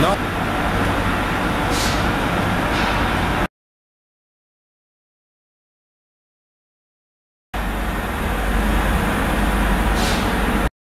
Not